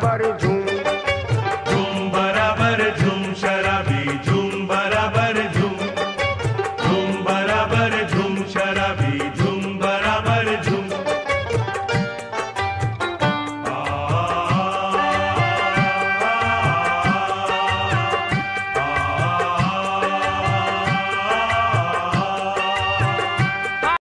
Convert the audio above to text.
Buddy.